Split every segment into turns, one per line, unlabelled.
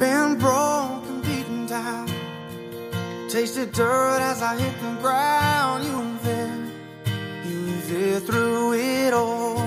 been broken, beaten down. Tasted dirt as I hit the ground. You were there, you were there through it all.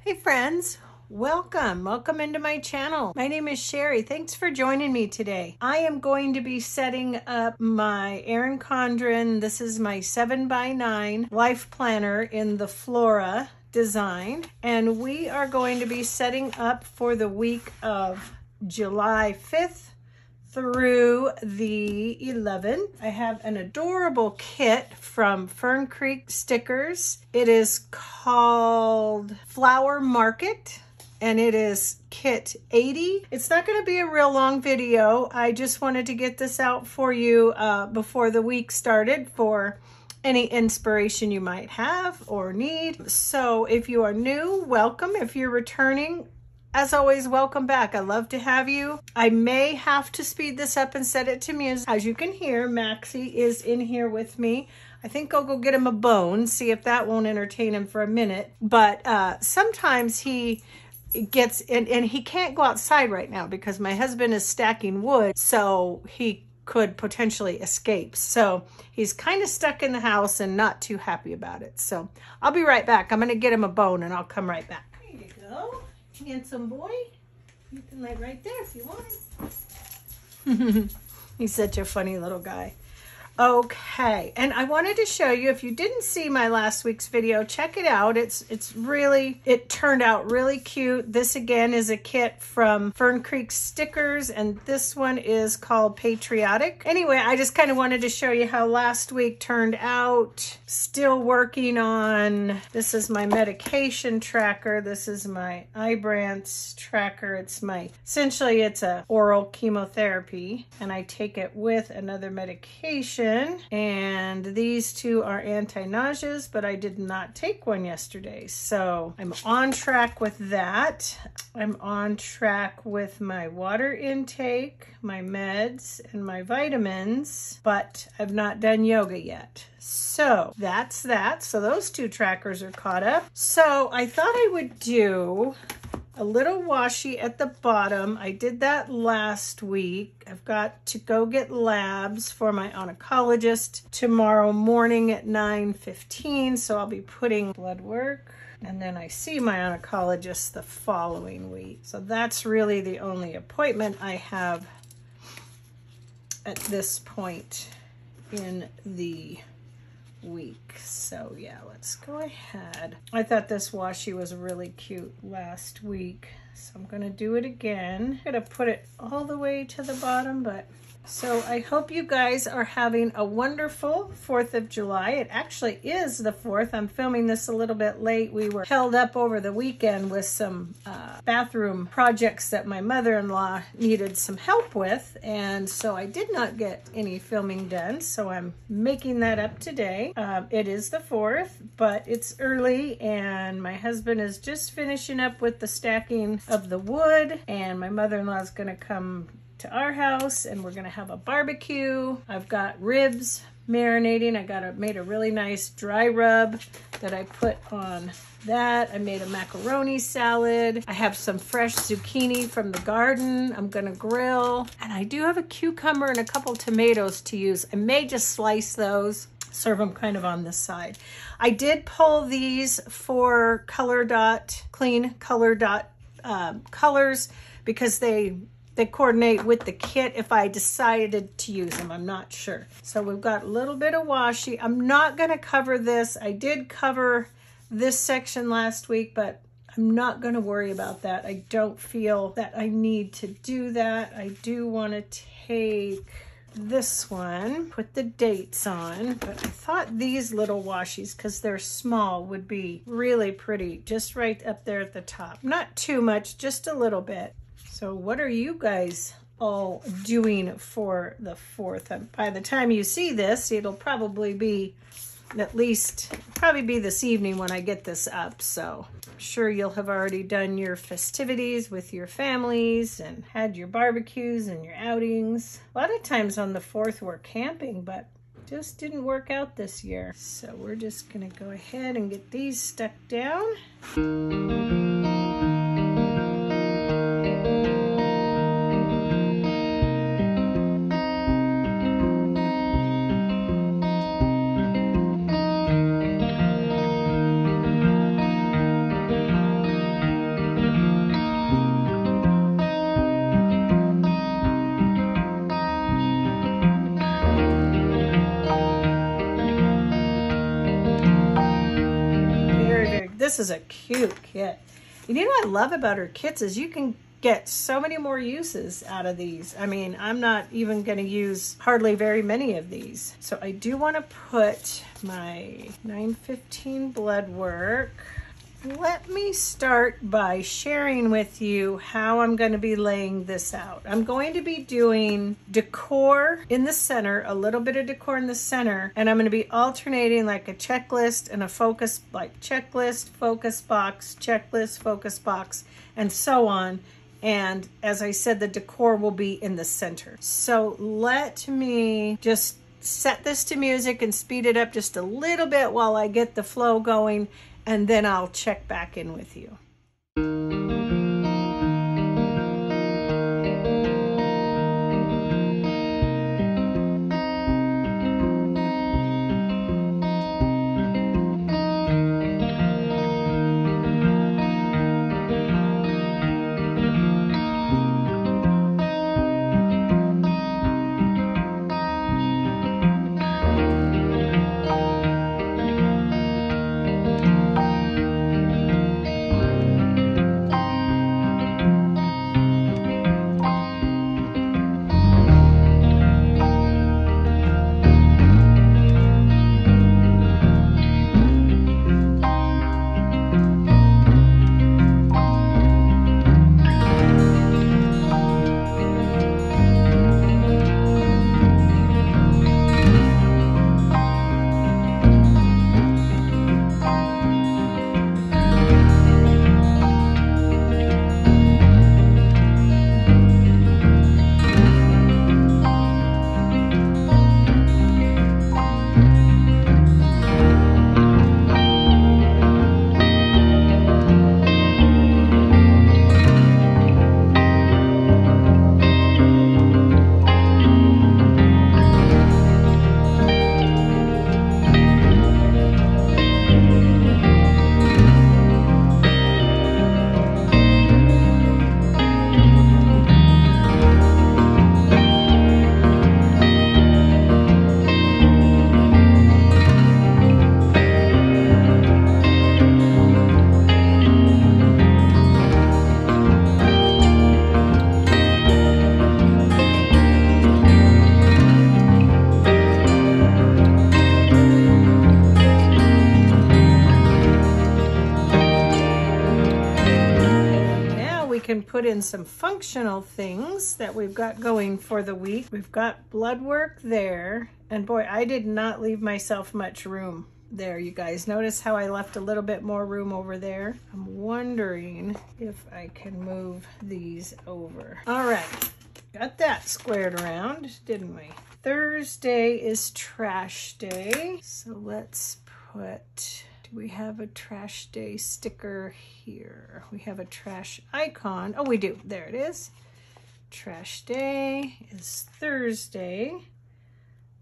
Hey friends, welcome. Welcome into my channel. My name is Shary. Thanks for joining me today. I am going to be setting up my Erin Condren. This is my 7 by 9 life planner in the Flora design. And we are going to be setting up for the week of July 5th through the 11th. I have an adorable kit from Fern Creek Stickers. It is called Flower Market and it is kit 80. It's not going to be a real long video. I just wanted to get this out for you uh, before the week started for any inspiration you might have or need. So if you are new, welcome. If you're returning, as always, welcome back. I love to have you. I may have to speed this up and set it to music. As you can hear, Maxie is in here with me. I think I'll go get him a bone, see if that won't entertain him for a minute. But uh, sometimes he gets, and, and he can't go outside right now because my husband is stacking wood. So he could potentially escape. So he's kind of stuck in the house and not too happy about it. So I'll be right back. I'm going to get him a bone and I'll come right back. There you go handsome boy. You can lay right there if you want. He's such a funny little guy. Okay, and I wanted to show you, if you didn't see my last week's video, check it out. It's it's really, it turned out really cute. This again is a kit from Fern Creek Stickers, and this one is called Patriotic. Anyway, I just kind of wanted to show you how last week turned out. Still working on, this is my medication tracker. This is my Ibrance tracker. It's my, essentially it's a oral chemotherapy, and I take it with another medication and these two are anti-nauseas, but I did not take one yesterday. So I'm on track with that. I'm on track with my water intake, my meds, and my vitamins, but I've not done yoga yet. So that's that. So those two trackers are caught up. So I thought I would do a little washi at the bottom. I did that last week. I've got to go get labs for my oncologist tomorrow morning at 9.15, so I'll be putting blood work. And then I see my oncologist the following week. So that's really the only appointment I have at this point in the week. So yeah, let's go ahead. I thought this washi was really cute last week. So I'm gonna do it again. I'm gonna put it all the way to the bottom, but so I hope you guys are having a wonderful 4th of July. It actually is the 4th. I'm filming this a little bit late. We were held up over the weekend with some uh, bathroom projects that my mother-in-law needed some help with. And so I did not get any filming done. So I'm making that up today. Um, it is the 4th, but it's early and my husband is just finishing up with the stacking of the wood and my mother-in-law is going to come to our house and we're gonna have a barbecue. I've got ribs marinating. I got a, made a really nice dry rub that I put on that. I made a macaroni salad. I have some fresh zucchini from the garden. I'm gonna grill. And I do have a cucumber and a couple tomatoes to use. I may just slice those serve them kind of on this side. I did pull these for color dot, clean color dot um, colors because they they coordinate with the kit if I decided to use them. I'm not sure. So we've got a little bit of washi. I'm not going to cover this. I did cover this section last week, but I'm not going to worry about that. I don't feel that I need to do that. I do want to take this one, put the dates on, but I thought these little washies, because they're small, would be really pretty, just right up there at the top. Not too much, just a little bit. So what are you guys all doing for the 4th? And by the time you see this, it'll probably be at least, probably be this evening when I get this up. So I'm sure you'll have already done your festivities with your families and had your barbecues and your outings. A lot of times on the 4th we're camping, but just didn't work out this year. So we're just gonna go ahead and get these stuck down. This is a cute kit. You know what I love about her kits is you can get so many more uses out of these. I mean, I'm not even going to use hardly very many of these. So I do want to put my 915 blood work let me start by sharing with you how I'm going to be laying this out. I'm going to be doing decor in the center, a little bit of decor in the center, and I'm going to be alternating like a checklist and a focus, like checklist, focus box, checklist, focus box, and so on. And as I said, the decor will be in the center. So let me just set this to music and speed it up just a little bit while I get the flow going and then I'll check back in with you. Can put in some functional things that we've got going for the week. We've got blood work there. And boy, I did not leave myself much room there, you guys. Notice how I left a little bit more room over there. I'm wondering if I can move these over. All right, got that squared around, didn't we? Thursday is trash day. So let's put we have a trash day sticker here? We have a trash icon. Oh, we do. There it is. Trash day is Thursday.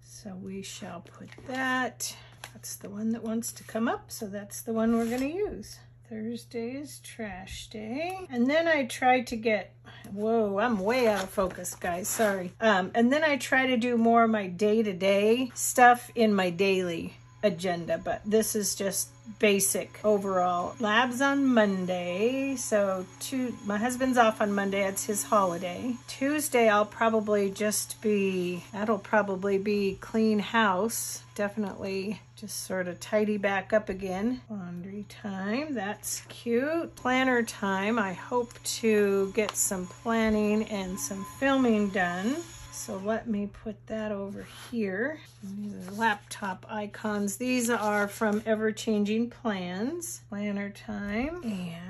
So we shall put that. That's the one that wants to come up. So that's the one we're going to use. Thursday is trash day. And then I try to get, whoa, I'm way out of focus, guys. Sorry. Um, and then I try to do more of my day-to-day -day stuff in my daily agenda, but this is just basic overall. Labs on Monday, so two, my husband's off on Monday, it's his holiday. Tuesday I'll probably just be, that'll probably be clean house, definitely just sort of tidy back up again. Laundry time, that's cute. Planner time, I hope to get some planning and some filming done. So let me put that over here. These are laptop icons. These are from Ever Changing Plans. Planner time.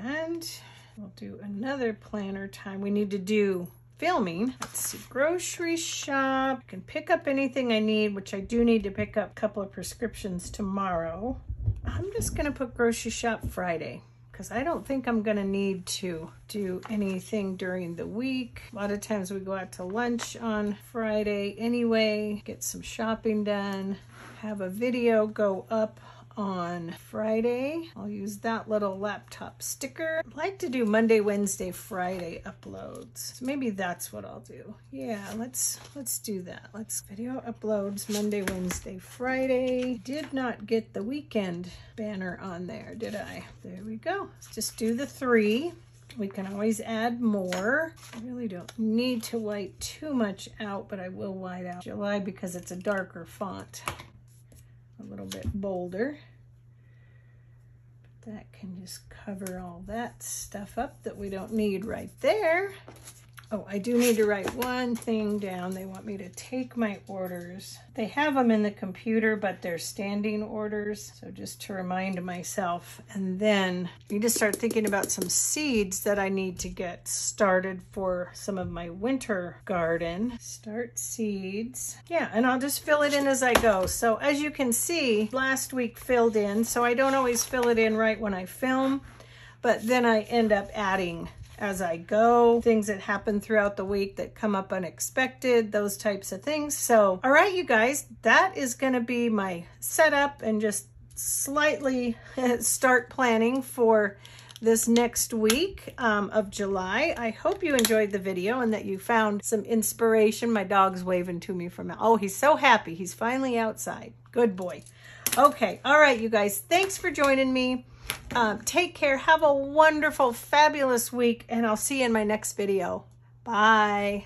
And we'll do another planner time. We need to do filming. Let's see, grocery shop. I can pick up anything I need, which I do need to pick up a couple of prescriptions tomorrow. I'm just gonna put grocery shop Friday because I don't think I'm going to need to do anything during the week. A lot of times we go out to lunch on Friday anyway, get some shopping done, have a video go up on Friday. I'll use that little laptop sticker. I'd like to do Monday, Wednesday, Friday uploads. So maybe that's what I'll do. Yeah, let's let's do that. Let's video uploads Monday, Wednesday, Friday. Did not get the weekend banner on there, did I? There we go. Let's just do the three. We can always add more. I really don't need to white too much out, but I will white out July because it's a darker font. A little bit bolder. But that can just cover all that stuff up that we don't need right there. Oh, I do need to write one thing down. They want me to take my orders. They have them in the computer, but they're standing orders. So just to remind myself. And then I need to start thinking about some seeds that I need to get started for some of my winter garden. Start seeds. Yeah, and I'll just fill it in as I go. So as you can see, last week filled in. So I don't always fill it in right when I film, but then I end up adding as I go, things that happen throughout the week that come up unexpected, those types of things. So, all right, you guys, that is going to be my setup and just slightly start planning for this next week um, of July. I hope you enjoyed the video and that you found some inspiration. My dog's waving to me from, oh, he's so happy. He's finally outside. Good boy. Okay. All right, you guys. Thanks for joining me. Um, take care. Have a wonderful, fabulous week, and I'll see you in my next video. Bye.